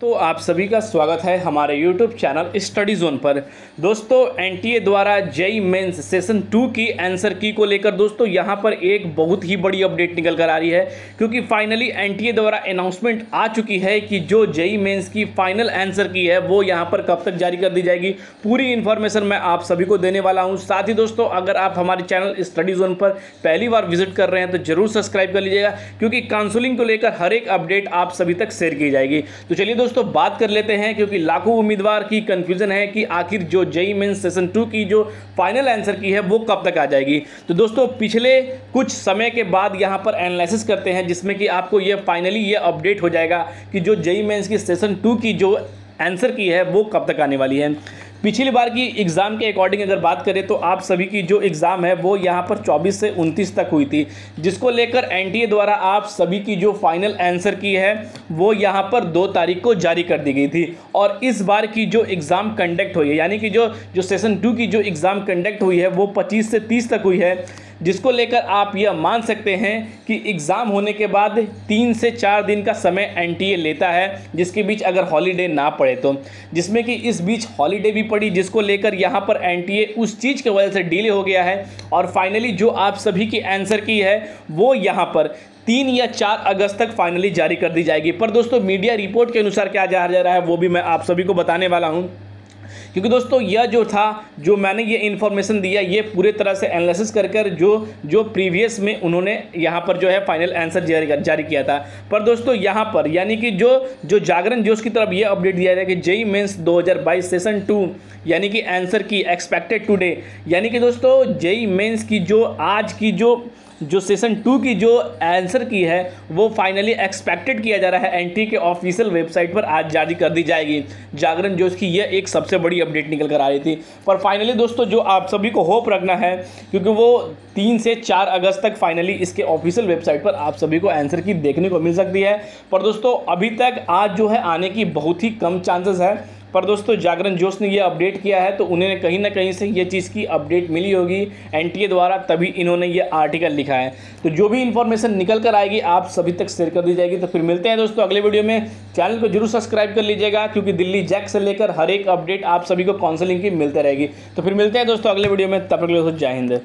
तो आप सभी का स्वागत है हमारे YouTube चैनल स्टडी जोन पर। दोस्तों एनटीए द्वारा जेई मेंस सेशन टू की आंसर की को लेकर दोस्तों, यहाँ पर एक बहुत ही बड़ी अपडेट निकल कर आ रही है, क्योंकि फाइनली एनटीए द्वारा अनाउंसमेंट आ चुकी है कि जो जेई मेंस की फाइनल आंसर की है, वो यहाँ पर कब तक जारी कर दी जाएगी, पूरी इन्फॉर्मेशन मैं आप सभी को देने वाला हूँ। साथ ही दोस्तों, अगर आप हमारे चैनल स्टडी जोन पर पहली बार विज़िट कर रहे हैं तो ज़रूर सब्सक्राइब कर लीजिएगा, क्योंकि काउंसलिंग को लेकर हर एक अपडेट आप सभी तक शेयर की जाएगी। तो चलिए दोस्तों, बात कर लेते हैं, क्योंकि लाखों उम्मीदवार की कंफ्यूजन है कि आखिर जो जई मेन सेशन टू की जो फाइनल आंसर की है, वो कब तक आ जाएगी। तो दोस्तों, पिछले कुछ समय के बाद यहाँ पर एनालिसिस करते हैं, जिसमें कि आपको ये फाइनली ये अपडेट हो जाएगा कि जो जई मेन्स की सेशन टू की जो आंसर की है, वो कब तक आने वाली है। पिछली बार की एग्ज़ाम के अकॉर्डिंग अगर बात करें तो आप सभी की जो एग्ज़ाम है वो यहाँ पर 24 से 29 तक हुई थी, जिसको लेकर एनटीए द्वारा आप सभी की जो फाइनल आंसर की है, वो यहाँ पर दो तारीख को जारी कर दी गई थी। और इस बार की जो एग्ज़ाम कंडक्ट हुई है, यानी कि जो जो सेशन टू की जो एग्ज़ाम कंडक्ट हुई है, वो पच्चीस से तीस तक हुई है। जिसको लेकर आप यह मान सकते हैं कि एग्ज़ाम होने के बाद तीन से चार दिन का समय एनटीए लेता है, जिसके बीच अगर हॉलीडे ना पड़े तो। जिसमें कि इस बीच हॉलीडे भी पड़ी, जिसको लेकर यहाँ पर एनटीए उस चीज़ के वजह से डिले हो गया है। और फाइनली जो आप सभी की आंसर की है, वो यहाँ पर तीन या चार अगस्त तक फाइनली जारी कर दी जाएगी। पर दोस्तों, मीडिया रिपोर्ट के अनुसार क्या जा रहा है, वो भी मैं आप सभी को बताने वाला हूँ। क्योंकि दोस्तों, यह जो था, जो मैंने ये इन्फॉर्मेशन दिया, ये पूरे तरह से एनालिसिस कर कर जो जो प्रीवियस में उन्होंने यहाँ पर जो है फाइनल आंसर जारी जारी किया था। पर दोस्तों, यहाँ पर, यानी कि जो जो जागरण जोश की तरफ़ ये अपडेट दिया जाए कि जेई मेंस 2022 सेशन टू यानी कि आंसर की एक्सपेक्टेड टुडे यानी कि दोस्तों जेई मेंस की जो आज की जो जो सेशन टू की जो आंसर की है, वो फाइनली एक्सपेक्टेड किया जा रहा है एनटी के ऑफिशियल वेबसाइट पर आज जारी कर दी जाएगी। जागरण जो की यह एक सबसे बड़ी अपडेट निकल कर आ रही थी। पर फाइनली दोस्तों, जो आप सभी को होप रखना है, क्योंकि वो तीन से चार अगस्त तक फाइनली इसके ऑफिशियल वेबसाइट पर आप सभी को आंसर की देखने को मिल सकती है। पर दोस्तों, अभी तक आज जो है आने की बहुत ही कम चांसेस है। पर दोस्तों, जागरण जोश ने ये अपडेट किया है तो उन्हें कहीं ना कहीं से ये चीज़ की अपडेट मिली होगी। एनटीए द्वारा तभी इन्होंने ये आर्टिकल लिखा है। तो जो भी इन्फॉर्मेशन निकल कर आएगी, आप सभी तक शेयर कर दी जाएगी। तो फिर मिलते हैं दोस्तों अगले वीडियो में। चैनल को ज़रूर सब्सक्राइब कर लीजिएगा, क्योंकि दिल्ली जैक से लेकर हर एक अपडेट आप सभी को काउंसलिंग की मिलते रहेगी। तो फिर मिलते हैं दोस्तों अगले वीडियो में। तब तक जय हिंद।